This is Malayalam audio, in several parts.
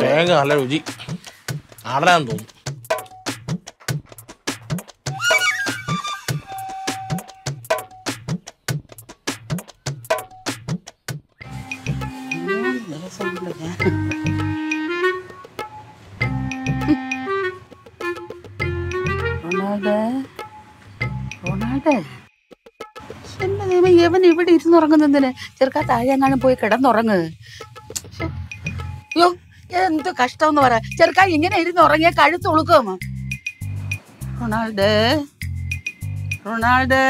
തേങ്ങ നല്ല രുചി. ആടാൻ തോന്നും റൊണാൾഡ് റൊണാൾഡ്. എന്റെ ദൈവം ഇവൻ ഇവിടെ ഇരുന്നുറങ്ങുന്നതിന് ചെറുക്കാ താഴെങ്ങാനും പോയി കിടന്നുറങ്ങ്. അയ്യോ എന്ത് കഷ്ടമെന്ന് പറ ചെറുക്കാ ഇങ്ങനെ ഇരുന്നുറങ്ങിയ കഴുത്ത് ഉളുക്കും. Ronald Ronald.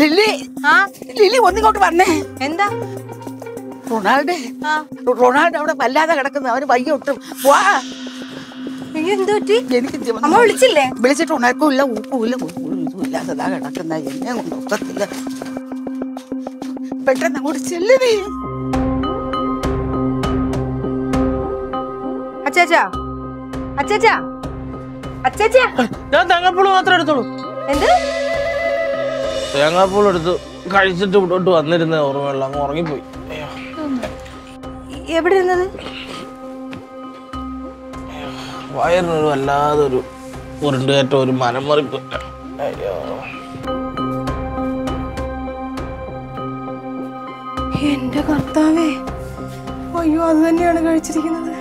ലില്ലി ആ? ലില്ലി ഒന്നിങ്ങോട്ട് വന്നേ. എന്താ? റൊണാൾഡ് റൊണാൾഡ് അവിടെ വല്ലാതെ കിടക്കുന്നു. അവന് വയ്യ ഒട്ടും വാ. എനിക്ക് അമ്മ വിളിച്ചില്ലേ? വിളിച്ചിട്ട് ഉണർക്കില്ല ഉപ്പുമില്ല ഇതുമില്ലാതെ കിടക്കുന്ന. എന്നെ കൊണ്ട് ഒക്കത്തില്ല. പെട്ടെന്ന് അങ്ങോട്ട് ചെല്ലു നീ. അച്ചാച്ചാ. അച്ചാച്ചാ. അച്ചാച്ചാ. ഞാൻ തേങ്ങാപ്പൂൾ മാത്രം എടുത്തോളൂ. എന്ത്? തേങ്ങാപ്പൂൾ എടുത്തു കഴിച്ചിട്ട് ഇവിടോട്ട് വന്നിരുന്ന ഓർമ്മയുള്ള. അങ്ങ് ഉറങ്ങിപ്പോയി. എവിടെ ഇരുന്നത്? വയറിനൊരു വല്ലാതൊരു ഉരുണ്ടുകയറ്റം ഒരു മനമറിപ്പ്. അയ്യോ. എന്റെ കർത്താവേ അയ്യോ അത് തന്നെയാണ് കഴിച്ചിരിക്കുന്നത്.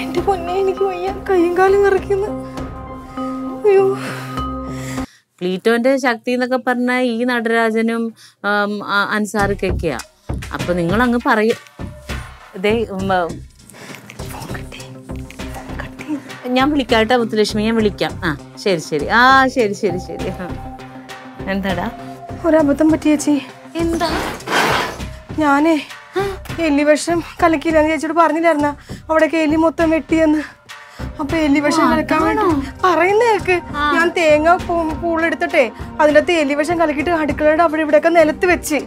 എന്റെ പൊന്നെ എനിക്ക് വയ്യ കയ്യും കാലും കറക്കുന്നു അയ്യോ. പ്ലീറ്റോന്റെ ശക്തി എന്നൊക്കെ പറഞ്ഞാൽ ഈ നടരാജനും അൻസാറിക്കൊക്കെയാ അപ്പൊ നിങ്ങൾ അങ്ങ് പറയും ഞാൻ വിളിക്കാം കേട്ടോ മുത്തുലക്ഷ്മി ഞാൻ വിളിക്കാം. ആ ശരി ശരി. ആ ശരി ശരി ശരി. എന്താടാ? ഒരബദ്ധം പറ്റിയ ചേച്ചി. എന്താ? ഞാനേ എലി വിഷം കലക്കിയില്ല ചേച്ചിയോട് പറഞ്ഞില്ലായിരുന്ന? അവിടെയൊക്കെ എലി മൊത്തം വെട്ടിയെന്ന്. അപ്പൊ എലി വിഷം കലക്കാൻ വേണ്ടി പറയുന്ന കേക്ക്. ഞാൻ തേങ്ങ പൂളെടുത്തിട്ടെ അതിനകത്ത് എലി വിഷം കലക്കിയിട്ട് അടുക്കളയുടെ അവിടെ ഇവിടെയൊക്കെ നിലത്ത് വെച്ച്.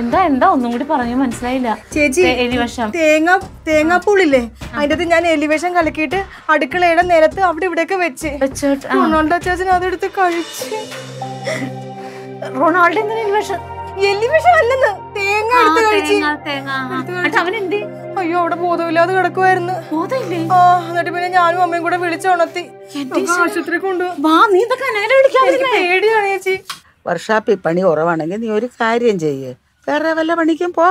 എന്താ എന്താ? ഒന്നും കൂടി പറഞ്ഞു മനസ്സിലായില്ല. ചേച്ചി എലിവശം. തേങ്ങ തേങ്ങാപ്പൂളില്ലേ അതിന്റെ അകത്ത് ഞാൻ എലിവേഷൻ കലക്കിയിട്ട് അടുക്കളയുടെ നേരത്ത് അവിടെ ഇവിടെയൊക്കെ വെച്ച്. റൊണാൾഡോ അച്ചാച്ചൻ അതെടുത്ത് കഴിച്ച്. റൊണാൾഡോ എന്തിനാ എലിവേഷം? എലിവേഷൻ അല്ലെന്ന്. തേങ്ങ എടുത്ത് കഴിച്ച്. തേങ്ങ തേങ്ങ അവൻ എന്ത് അയ്യോ അവിടെ ബോധമില്ലാതെ കിടക്കുമായിരുന്നു എന്നിട്ട് പിന്നെ ഞാനും അമ്മയും കൂടെ വിളിച്ചുണർത്തി ആശുപത്രി വിളിക്കാൻ പേടിയാണ് ചേച്ചി. വർഷാപ്പി പണി കുറവാണെങ്കിൽ നീ ഒരു കാര്യം ചെയ്യ്. വേറെ വല്ല പണിക്കും പോ.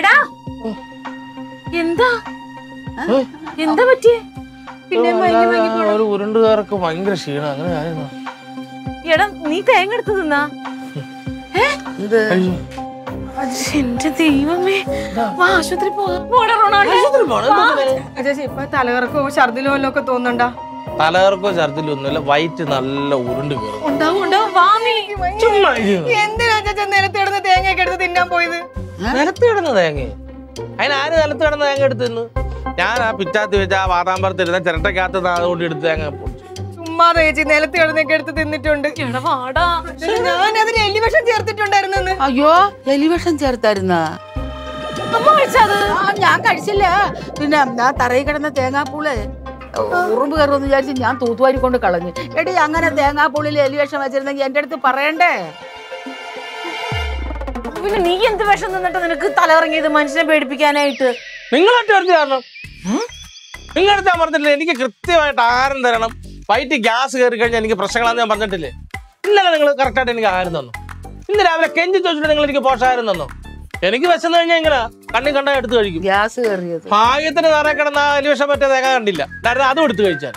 എടാ. എന്താ? എന്താ പറ്റിയേ? പിന്നെ. ഒരു ഉരുണ്ടുകാർക്ക് ഭയങ്കര ക്ഷീണം. അങ്ങനെ എടാ നീ തേങ്ങ എടുത്ത് തിന്നാ. എന്റെ ദൈവമേ. വാ ആശുപത്രി പോകാം. പോടാ റൊണാൾഡോ. ആ ചേച്ചി ഇപ്പൊ തലകറക്കോ ഛർദിലോ ഒക്കെ തോന്നുന്നുണ്ടാ? തലകർക്കോ ഛർദിലോ ഒന്നുമില്ല വയറ്റ് നല്ല ഉരുണ്ട് കയറും. ചുമ്മാ. എന്തിനാ ചേച്ചൻ നിലത്ത് കിടന്ന് തേങ്ങയൊക്കെ എടുത്ത് തിന്നാൻ പോയത്? നിലത്ത് കിടന്ന തേങ്ങ? അതിന് ആര് നിലത്ത് കിടന്ന തേങ്ങ എടുത്ത് തിന്ന്? ഞാൻ ആ പിറ്റാത്തി വെച്ച് ആ വാതാമ്പരത്തിരുന്ന ചിരട്ടക്കകത്ത് നാളുകൊണ്ട് എടുത്ത് തേങ്ങ പൊളിച്ചു ചുമ്മാ ചേച്ചി നിലത്ത് കിടന്നൊക്കെ എടുത്ത് തിന്നിട്ടുണ്ട്. എടാ വാടാ. ഞാൻ അതിന് എലിവിഷം ചേർത്തിട്ടുണ്ടായിരുന്നെന്ന്. അയ്യോ എലിവിഷം ചേർത്തായിരുന്ന? ഞാൻ കഴിച്ചില്ല. പിന്നെ ഞാൻ തറയിൽ കിടന്ന തേങ്ങാപ്പൂൾ. ഉറുമ്പ് കയറുമെന്ന് വിചാരിച്ച് ഞാൻ തൂത്തുവാരി കൊണ്ട് കളഞ്ഞു. എടി അങ്ങനെ തേങ്ങാപ്പൂളിൽ എലിവേഷൻ വെച്ചിരുന്നെങ്കിൽ എന്റെ അടുത്ത് പറയണ്ടേ? പിന്നെ നീ എന്ത് വിഷം നിന്നിട്ട് നിനക്ക് തലകറങ്ങിയത് മനുഷ്യനെ പേടിപ്പിക്കാനായിട്ട്? നിങ്ങളൊറ്റ എടുത്ത് കാരണം? നിങ്ങളടുത്ത് ഞാൻ പറഞ്ഞിട്ടില്ലേ എനിക്ക് കൃത്യമായിട്ട് ആഹാരം തരണം. വൈറ്റ് ഗ്യാസ് കയറി കഴിഞ്ഞാൽ എനിക്ക് പ്രശ്നങ്ങളാന്ന് ഞാൻ പറഞ്ഞിട്ടില്ലേ? ഇന്നലെ നിങ്ങൾ കറക്റ്റായിട്ട് എനിക്ക് ആഹാരം തന്നു. ഇന്ന് രാവിലെ കെഞ്ചി ചോദിച്ചിട്ട് നിങ്ങൾ എനിക്ക് പോഷാഹാരം തന്നു. എനിക്ക് വെച്ചെന്ന് കഴിഞ്ഞാൽ എങ്ങനെ? കണ്ണി കണ്ട എടുത്തു കഴിക്കും. ഗ്യാസ് കയറിയത്. ഭാഗ്യത്തിന് നിറയെ കിടന്ന ആ മറ്റേ പറ്റിയ തേങ്ങ കണ്ടില്ല. കാരണം അതും എടുത്തു കഴിച്ചാൽ